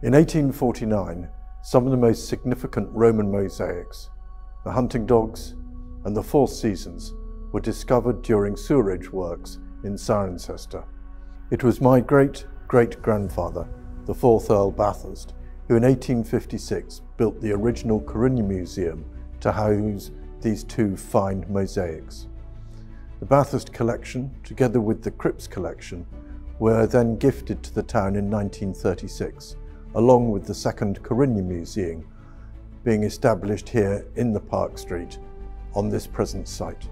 In 1849, some of the most significant Roman mosaics, the hunting dogs and the four seasons, were discovered during sewerage works in Cirencester. It was my great great grandfather, the fourth Earl Bathurst, who in 1856 built the original Corinium Museum to house these two fine mosaics. The Bathurst collection, together with the Cripps collection, were then gifted to the town in 1936 along with the second Corinium Museum being established here in the Park Street on this present site.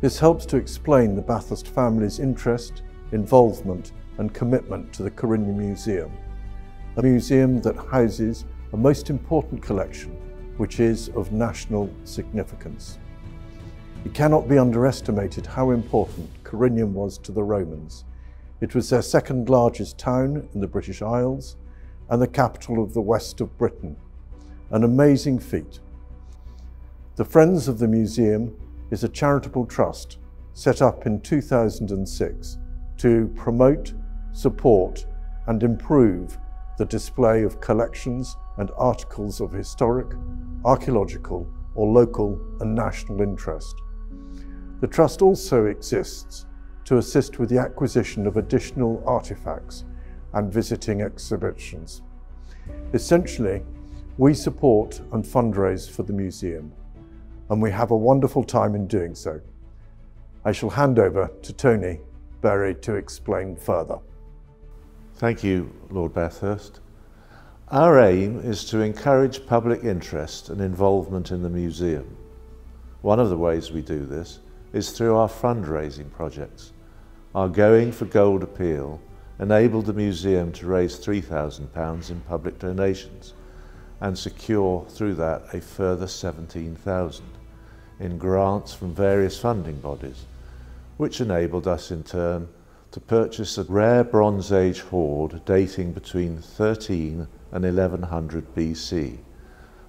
This helps to explain the Bathurst family's interest, involvement and commitment to the Corinium Museum, a museum that houses a most important collection which is of national significance. It cannot be underestimated how important Corinium was to the Romans. It was their second largest town in the British Isles and the capital of the west of Britain. An amazing feat. The Friends of the Museum is a charitable trust set up in 2006 to promote, support and improve the display of collections and articles of historic, archaeological or local and national interest. The Trust also exists to assist with the acquisition of additional artefacts and visiting exhibitions. Essentially, we support and fundraise for the museum, and we have a wonderful time in doing so. I shall hand over to Tony Berry to explain further. Thank you, Lord Bathurst. Our aim is to encourage public interest and involvement in the museum. One of the ways we do this is through our fundraising projects. Our Going for Gold appeal enabled the museum to raise £3,000 in public donations and secure through that a further 17,000 in grants from various funding bodies, which enabled us in turn to purchase a rare Bronze Age hoard dating between 13 and 1100 BC,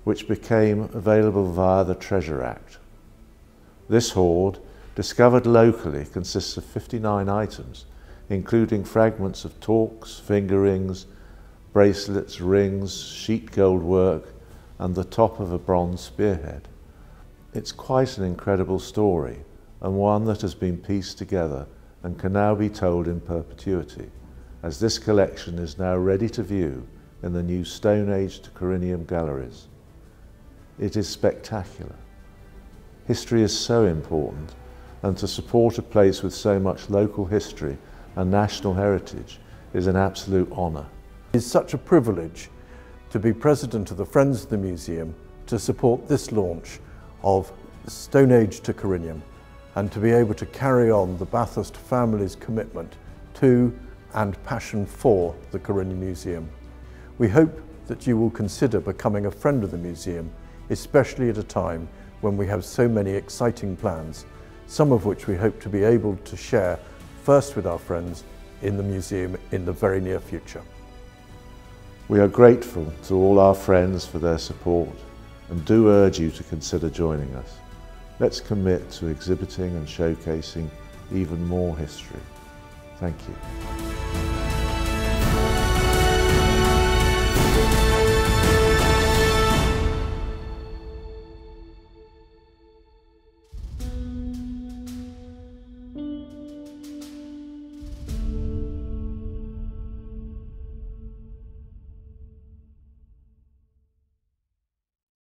which became available via the Treasure Act. This hoard, discovered locally, consists of 59 items including fragments of torques, finger rings, bracelets, rings, sheet gold work, and the top of a bronze spearhead. It's quite an incredible story, and one that has been pieced together and can now be told in perpetuity, as this collection is now ready to view in the new Stone Age to Corinium galleries. It is spectacular. History is so important, and to support a place with so much local history and national heritage is an absolute honour. It is such a privilege to be president of the Friends of the Museum to support this launch of Stone Age to Corinium and to be able to carry on the Bathurst family's commitment to and passion for the Corinium Museum. We hope that you will consider becoming a friend of the museum, especially at a time when we have so many exciting plans, some of which we hope to be able to share first with our friends in the museum in the very near future. We are grateful to all our friends for their support and do urge you to consider joining us. Let's commit to exhibiting and showcasing even more history. Thank you.